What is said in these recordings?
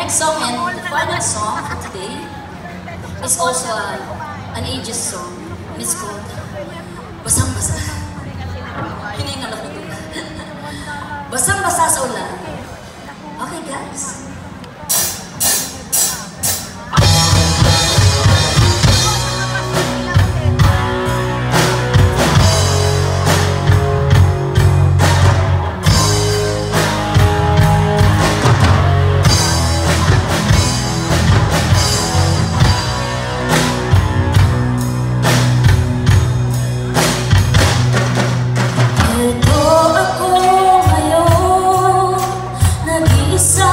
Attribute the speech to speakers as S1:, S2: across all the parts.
S1: next song and the final song for today is also a, an ages song. It's called Basang sun.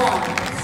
S1: one.